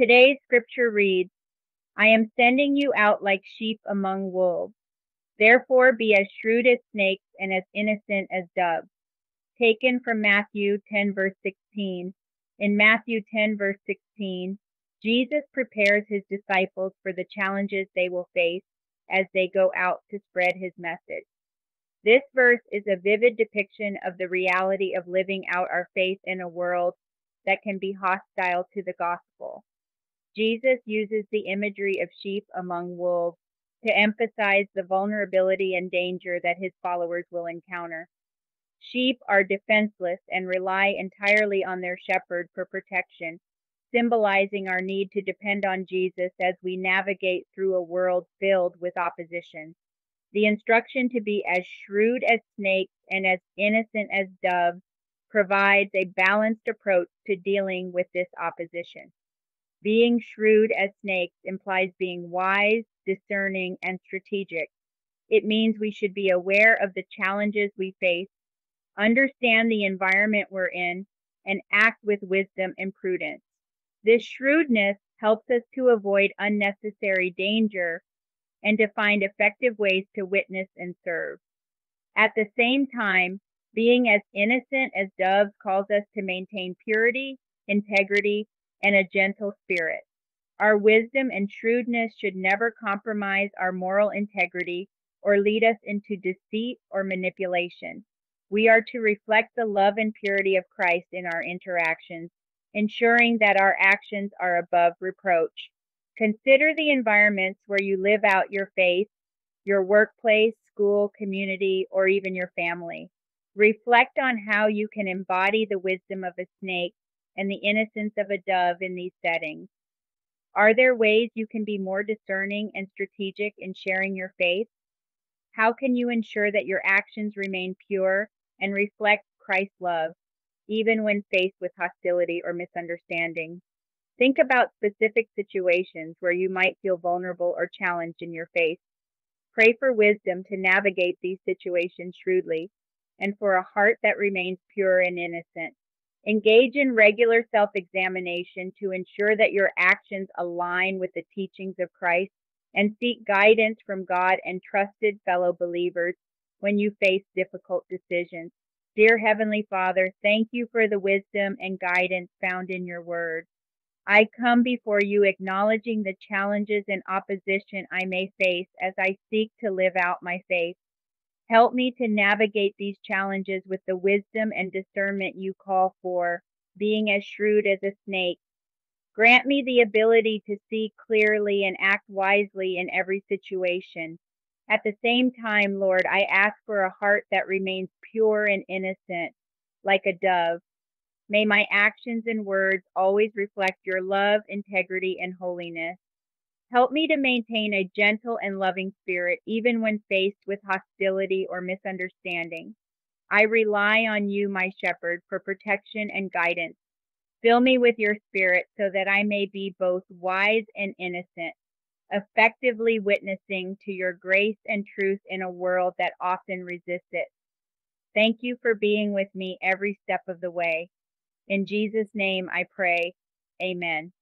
Today's scripture reads, I am sending you out like sheep among wolves. Therefore be as shrewd as snakes and as innocent as doves. Taken from Matthew 10 verse 16. In Matthew 10 verse 16, Jesus prepares his disciples for the challenges they will face as they go out to spread his message. This verse is a vivid depiction of the reality of living out our faith in a world that can be hostile to the gospel. Jesus uses the imagery of sheep among wolves to emphasize the vulnerability and danger that his followers will encounter. Sheep are defenseless and rely entirely on their shepherd for protection, symbolizing our need to depend on Jesus as we navigate through a world filled with opposition. The instruction to be as shrewd as snakes and as innocent as doves provides a balanced approach to dealing with this opposition. Being shrewd as snakes implies being wise, discerning, and strategic. It means we should be aware of the challenges we face, understand the environment we're in, and act with wisdom and prudence. This shrewdness helps us to avoid unnecessary danger and to find effective ways to witness and serve. At the same time, being as innocent as doves calls us to maintain purity, integrity, and a gentle spirit. Our wisdom and shrewdness should never compromise our moral integrity or lead us into deceit or manipulation. We are to reflect the love and purity of Christ in our interactions, ensuring that our actions are above reproach. Consider the environments where you live out your faith, your workplace, school, community, or even your family. Reflect on how you can embody the wisdom of a snake and the innocence of a dove in these settings? Are there ways you can be more discerning and strategic in sharing your faith? How can you ensure that your actions remain pure and reflect Christ's love, even when faced with hostility or misunderstanding? Think about specific situations where you might feel vulnerable or challenged in your faith. Pray for wisdom to navigate these situations shrewdly and for a heart that remains pure and innocent. Engage in regular self examination to ensure that your actions align with the teachings of Christ and seek guidance from God and trusted fellow believers when you face difficult decisions. Dear Heavenly Father, thank you for the wisdom and guidance found in your word. I come before you acknowledging the challenges and opposition I may face as I seek to live out my faith. Help me to navigate these challenges with the wisdom and discernment you call for, being as shrewd as a snake. Grant me the ability to see clearly and act wisely in every situation. At the same time, Lord, I ask for a heart that remains pure and innocent, like a dove. May my actions and words always reflect your love, integrity, and holiness. Help me to maintain a gentle and loving spirit even when faced with hostility or misunderstanding. I rely on you, my shepherd, for protection and guidance. Fill me with your spirit so that I may be both wise and innocent, effectively witnessing to your grace and truth in a world that often resists it. Thank you for being with me every step of the way. In Jesus' name I pray. Amen.